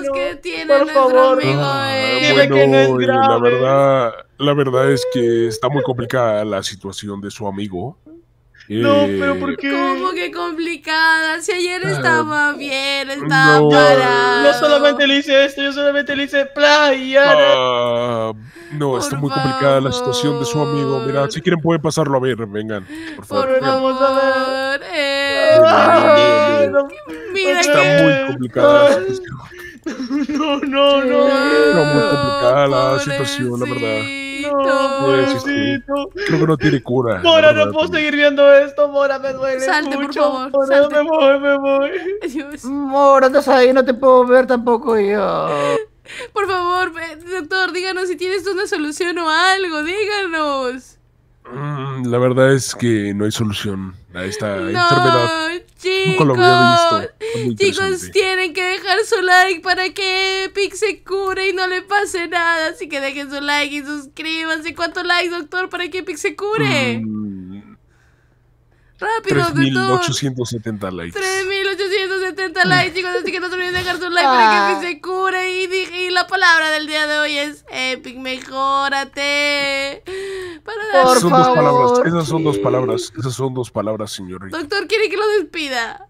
bueno, ¿Qué tiene por nuestro favor. amigo Ah, eh? Bueno, que no es y la grave. verdad, la verdad es que está muy complicada la situación de su amigo. No, Eh, pero ¿por qué? ¿Cómo que complicada? Si ayer Ah, estaba bien, estaba no. parado. No solamente le hice esto, yo solamente le hice playa. ah, no, Por está muy complicada la situación de su amigo. Mira, favor. si quieren pueden pasarlo a ver, vengan, por favor. Por. Vamos a ver. favor, eh. Ay, no, Mira Está que... muy complicada la situación. no, no, no. Está muy complicada la situación, la verdad. No, pobrecito. Creo que no tiene cura. Mora, no puedo seguir viendo esto, Mora, me duele Salte, por mucho. favor, Mora, salte. me voy, me voy. Dios. Mora, estás ahí, no te puedo ver tampoco yo. Por favor, doctor, díganos si tienes una solución o algo, díganos. Mm, La verdad es que no hay solución a esta enfermedad. No, chicos. Nunca lo había visto. Chicos, tienen que dejar su like para que Epic se cure y no le pase nada. Así que dejen su like y suscríbanse. ¿Cuántos likes, doctor, para que Epic se cure? Mm, Rápido, doctor. 3870 likes. 3870 likes, chicos. Así que no se olviden de dejar su like para que Epic se cure. Y, la palabra del día de hoy es Epic, mejórate. Para dar- Por Esas son dos palabras. Esas son dos palabras. Esas son dos palabras, señorita. Doctor, ¿quiere que lo despida?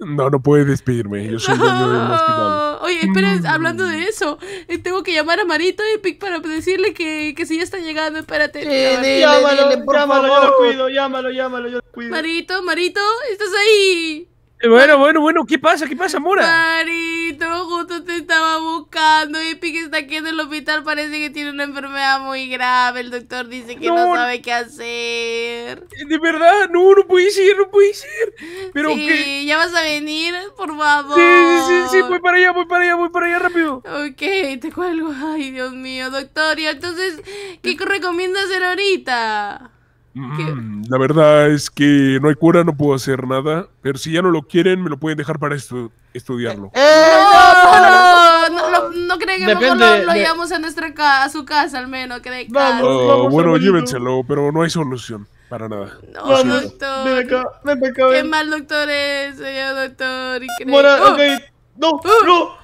No, no puede despedirme. Yo soy dueño del hospital. Oye, espera, Mm. hablando de eso, eh, tengo que llamar a Marito Epic para decirle que, que si ya están llegando, espérate. Sí, dile, Llámalo, dile, por llámalo, yo lo cuido, llámalo, llámalo, yo lo cuido. Marito, Marito, ¿estás ahí? Eh, Bueno, bueno, bueno, ¿qué pasa? ¿Qué pasa, Mora? Marito, justo te estaba buscando. Epic está aquí en el hospital, parece que tiene una enfermedad muy grave. El doctor dice que no, No. sabe qué hacer. De verdad, no, no puede ser, no puede ser. Pero sí, ya vas a venir, por favor. Sí, sí, sí, sí, voy para allá, voy para allá, voy para allá rápido. Ok, te cuelgo. Ay, Dios mío, doctor. Y entonces, ¿qué recomienda hacer ahorita? Mm, La verdad es que no hay cura, no puedo hacer nada. Pero si ya no lo quieren, me lo pueden dejar para estu- estudiarlo. ¡Eh, No, no, no, no cree que mejor lo, lo de- llevamos a nuestra ca- a su casa al menos, cree que Vamos. Oh, vamos, bueno, llévenselo, pero no hay solución. Para nada. No, Vamos, doctor. ven acá, ven acá, Qué mal doctor es, señor doctor. Increíble. Mora, ¡Oh! ok. No, Oh. no,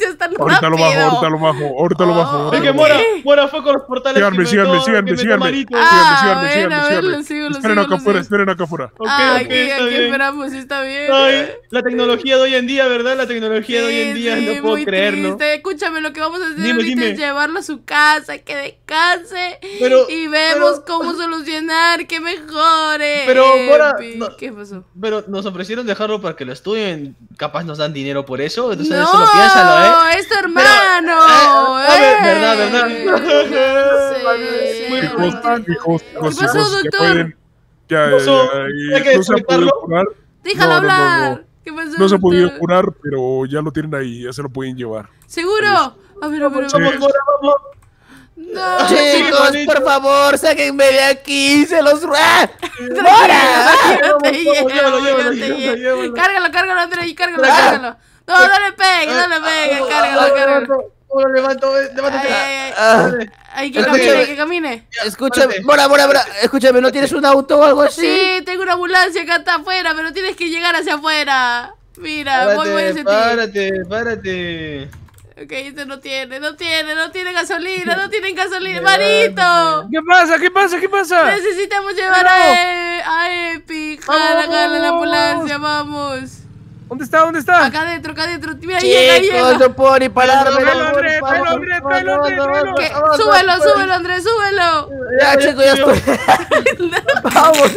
urgencias tan Ahorita lo rápido? bajo, ahorita lo bajo, ahorita lo bajo. Oh. ahorita Es que lo bajo. Mora. Mora fue con los portales Síganme, que síganme, síganme, síganme. Ah, Síganme, síganme, síganme, lo lo Esperen acá lo afuera, esperen acá afuera. Ok, Ah, ok, aquí, está aquí bien. esperamos, está bien. Ay, la tecnología de hoy en día, ¿verdad? La tecnología de hoy en día, sí, no puedo muy creerlo. triste. Escúchame, lo que vamos a hacer Dime, ahorita dime. es llevarlo a su casa, que descanse Pero- y vemos pero- cómo solucionar, que mejore. Pero, Mora, ¿Qué pasó? Pero nos ofrecieron dejarlo para que lo estudien. Capaz nos dan dinero por eso. Entonces, no, solo piénsalo, ¿eh? Es tu hermano. eh, ver, eh. verdad, verdad. Sí, Muy sí, Hijos, ahorita- hijos, ¿Qué hijos, pasó, hijos, ya doctor? Ya, ¿Qué pasó? ya, ¿Hay ya, que no se ha podido curar. Déjalo No, no, no, no. hablar. ¿Qué pasó? No se ha podido curar, pero ya lo tienen ahí, ya se lo pueden llevar. ¿Seguro? A ver, a ver, a Sí. ver. No. Chicos, por favor, sáquenme de aquí, se los ruego. Vamos, llevo, llévalo. Cárgalo, cárgalo, André, cárgalo, Ah. cárgalo. No, no le pegues, no le pegues, cárgalo, cárgalo. Lo levanto, eh, levántate. Ay, ay, ay. Ah, Ay, que Escúchame. camine, que camine. escúchame, párate. Mora, Mora, Mora, escúchame, ¿no tienes un auto o algo así? Sí, tengo una ambulancia acá está afuera, pero tienes que llegar hacia afuera. Mira, voy, voy hacia Párate, ti. párate, párate. Ok, este no tiene, no tiene, no tiene gasolina, no tiene gasolina. ¡Marito! ¿Qué pasa? ¿Qué pasa? ¿Qué pasa? Necesitamos llevar a, E- a Epic. Jala, jala la ambulancia, vamos. ¿Dónde está? ¿Dónde está? Acá adentro, acá adentro. Mira, ahí llega, ahí Chicos, llega. no puedo ni pararme. No, Andrés, favor. Andrés. Avanza, Súbelo, súbelo, Andrés, súbelo. Ya, chicos, ya estoy. Vamos.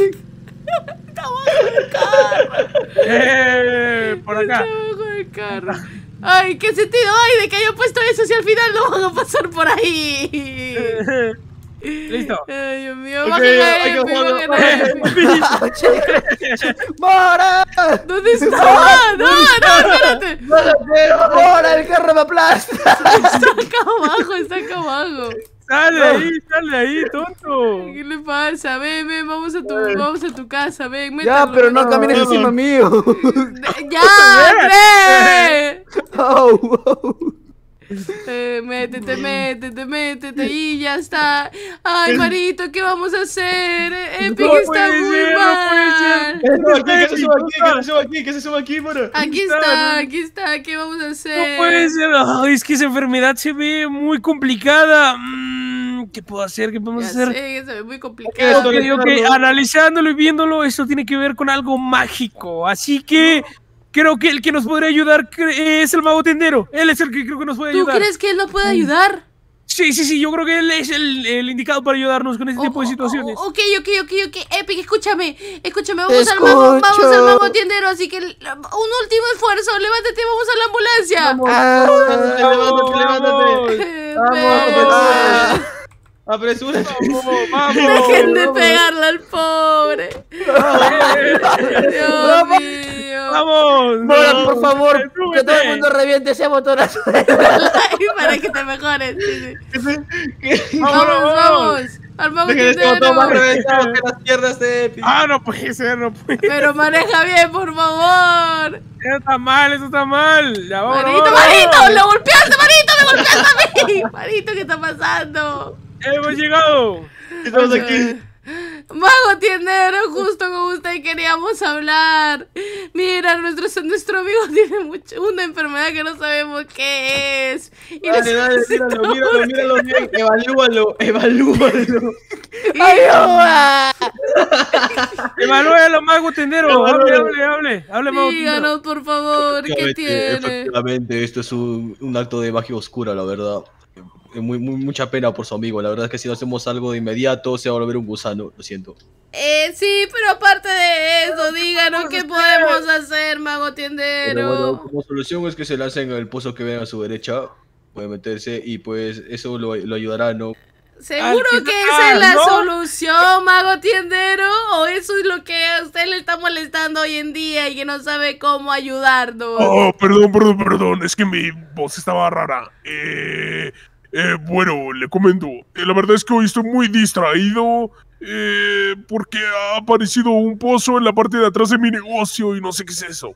Eh, por acá. Abajo del carro. Ay, ¿qué sentido hay de que haya puesto eso si al final no van a pasar por ahí? Listo. Ay, Dios mío, Ok, bajen a hay que Epic, jugar- bajen a Epic. ¡Mora! ¿Dónde está? No, no, espérate. ¡Mora, el carro me aplasta! Está acá abajo, está acá abajo. Sale ahí, sale ahí, tonto. ¿Qué le pasa? Ven, ven, vamos a tu, vamos a tu casa, ven, Ya, mételo. pero no camines encima mío. ¡Ya, Andrés! Au. Eh, métete, métete, métete y ya está. Ay, Marito, ¿qué vamos a hacer? Epic No está muy ser, no mal. ¿Qué se sube aquí? ¿Qué se sube aquí? ¿Qué se sube aquí, mano? Aquí está, aquí está, ¿qué vamos a hacer? No puede ser. Ay, es que esa enfermedad se ve muy complicada. Mm, ¿Qué puedo hacer? ¿Qué podemos Ya hacer? sé, se ve muy complicado. Ok, ok, analizándolo y viéndolo, esto tiene que ver con algo mágico. Así que creo que el que nos podría ayudar es el mago tendero. Él es el que creo que nos puede ¿Tú ayudar. crees que él no puede ayudar? Sí, sí, sí, yo creo que él es el, el indicado para ayudarnos con este tipo de Oh, situaciones. oh, ok, ok, ok, ok. Epic, escúchame. Escúchame, vamos al mago, vamos al mago tiendero. Así que un último esfuerzo. Levántate, vamos a la ambulancia. Ah, Levántate, levántate. Vamos, pero- Apresúrate. Vamos, vamos. Dejen de pegarle al pobre. Dios mío. Vamos. Por favor, que todo el mundo reviente ese botonazo. Para que te mejores. sí, sí. Vamos, vamos. Al mago Dejen este botón más tiendero. reventado que las piernas de Epic. Ah, no puede ser, no puede ser. Pero maneja bien, por favor. Eso está mal, eso está mal. Ya, vamos. Marito, Marito, lo golpeaste, Marito, me golpeaste a mí. Marito, ¿qué está pasando? Hemos llegado. Estamos aquí. Mago tiendero, justo con usted queríamos hablar. Mira, nuestro, nuestro amigo tiene mucho, una enfermedad que no sabemos qué es. Y Dale, dale, míralo, míralo, míralo bien. Evalúalo, evalúalo. ¡Ayuda! Emanuel, mago tendero. Hable, hable, hable. Hable, mago. Díganos, por favor, ¿qué Efectivamente, tiene? efectivamente, esto es un, un acto de magia oscura, la verdad. Eh, Muy, muy, mucha pena por su amigo. La verdad es que si no hacemos algo de inmediato, se va a volver un gusano. Lo siento. Eh, sí, pero aparte de eso, díganos qué podemos hacer, mago Pero tiendero. bueno, como solución es que se lancen al pozo que ven a su derecha. Puede meterse y pues eso lo, lo ayudará, ¿no? ¿Seguro que esa es la ¿no? solución, mago tiendero? ¿O eso es lo que a usted le está molestando hoy en día y que no sabe cómo ayudarnos? Oh, perdón, perdón, perdón. Es que mi voz estaba rara. Eh, eh, bueno, le comento. Eh, la verdad es que hoy estoy muy distraído. eh, porque ha aparecido un pozo en la parte de atrás de mi negocio y no sé qué es eso.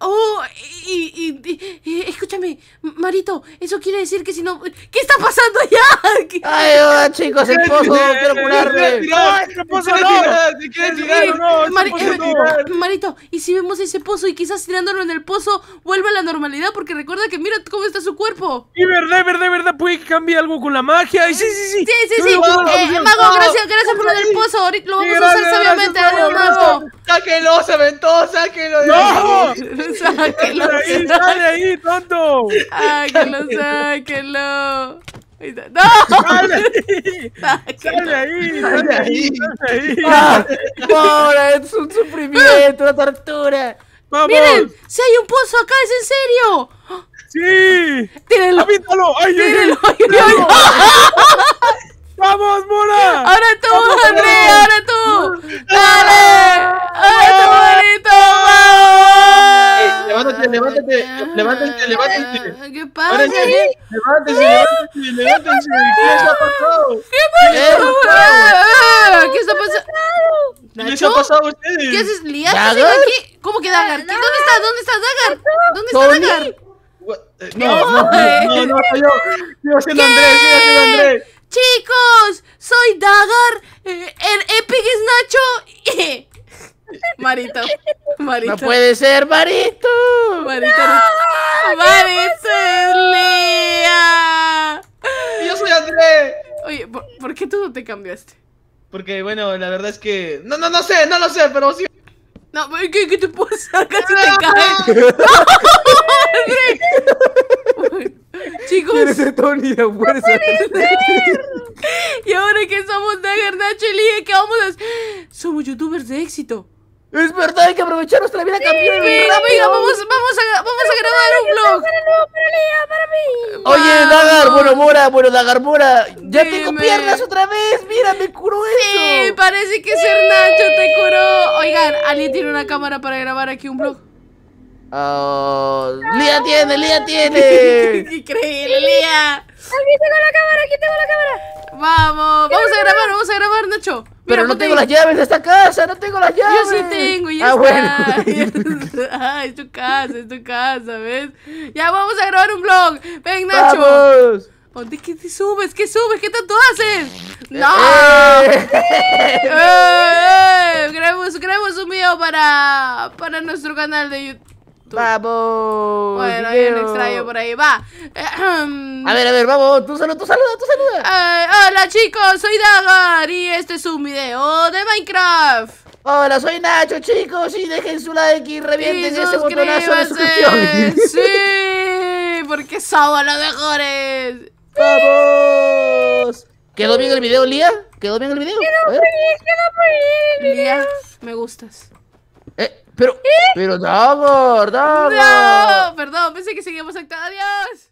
Oh, y, y- y- y- escúchame, Marito, eso quiere decir que si no... ¿Qué está pasando allá? ¿Qué- ¡Ayuda, chicos! ¡El pozo! ¡Quiero curarme! ¡No, ¿qué pasó? No. ¡Si quiere Eh, pozo no. Marito, y si vemos ese pozo y quizás tirándolo en el pozo vuelva a la normalidad, porque recuerda que mira cómo está su cuerpo. Y verdad, verdad, verdad, puede que cambie algo con la magia. Y sí, sí, sí. Sí, sí, sí. Eh, mago, gracias, gracias por lo del pozo. Ahorita lo vamos a usar sabiamente, ¡Sáquenlo, se de ¡No! aquí! Sáquenlo, ¡Sale ahí, sale ahí, tonto! Ahí está. ¡No! ¡Sale ahí! ¡Sale ahí! Sale ahí. ¡Sale ahí! ¡Ah! ¡Mora! ¡Es un sufrimiento, una tortura! ¡Vamos! Miren, si hay un pozo acá, es en serio. ¡Sí! Tírenlo, ¡Avíntalo! ¡Ay, tírenlo. ay, ay, ay. ¡Vamos, Mora! Ahora tú, André, ahora tú. Dale. Levántate, levántate. ¿Qué pasa? Ahora sí, levántese, levántese, levántese. ¿Qué les ha pasado? Ah, ¿Qué está pasando? ¿Qué les ha pasado a ustedes? ¿Qué haces? ¿Liaste aquí? ¿Cómo que Dagar? ¿Qué- ¿Dónde está? ¿Dónde está Dagar? ¿Dónde está Tony. Dagar? Eh, No, no, eh. no, no, soy yo. Sigo siendo Andrés, sigo siendo Andrés. Chicos, soy Dagar, eh, el Epic es Nacho y... Marito, Marito, ¡No puede ser, Marito! Marito, Marito es Lía. Yo soy Andrés. Oye, ¿por, por qué tú no te cambiaste? Porque, bueno, la verdad es que... No, no, no sé, no lo sé, pero sí... No, ¿qué, qué te pasa? Casi te caes. André. Chicos, ¡Quieres ser Tony de fuerza! y ahora que somos Dagar, Nacho y Lía, ¿qué vamos a hacer? Somos youtubers de éxito. ¡Es verdad! ¡Hay que aprovechar nuestra vida campeón! Venga, venga, vamos, vamos, a, vamos a grabar un vlog. Oye, Vamos. Dagar, bueno, Mora, bueno, Dagar, Mora. ¡Ya tengo Dime. piernas otra vez! ¡Mira, me curó Sí, eso! parece que ser Nacho te curó. Oigan, ¿alguien tiene una cámara para grabar aquí un vlog? Oh, ¡Lía tiene, Lía tiene! Increíble, Lía. Aquí tengo la cámara, aquí tengo la cámara. Vamos, vamos a grabar, vamos a grabar, Nacho. Pero no tengo las llaves de esta casa, no tengo las llaves. Yo sí tengo, ya ah, está. bueno. Ah, es tu casa, es tu casa, ¿ves? Ya vamos a grabar un vlog. Ven, Nacho. ¡Vamos! ¿Dónde qué te subes? ¿Qué subes? ¿Qué tanto haces? ¡No! ¡Eh! ¡Eh, eh! Grabemos, grabemos un video para, para nuestro canal de YouTube. ¡Vamos! Bueno, hay un extraño por ahí. Va. A ver, a ver, vamos, tú saluda, tú saluda, tú saluda. Eh, hola chicos, soy Dagar y este es un video de Minecraft. Hola, soy Nacho, chicos, y dejen su like y revienten Y ese botonazo de suscripción. Sí, porque somos los mejores. ¡Vamos! ¿Quedó bien el video, Lía? ¿Quedó bien el video? A ver. Lía, me gustas. Eh, pero, pero, Dagor, Dagor. No, perdón, pensé que seguíamos actuando. Adiós.